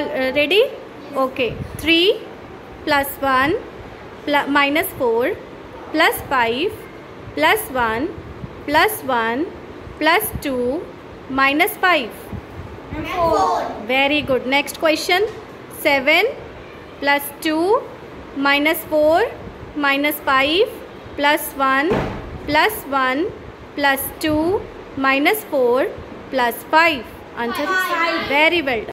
Uh, ready? Okay. 3 plus 1 plus minus 4 plus 5 plus 1 plus 1 plus 2 minus 5. And 4. Very good. Next question. 7 plus 2 minus 4 minus 5 plus 1 plus 1 plus 2 minus 4 plus 5. Answer Five. very well.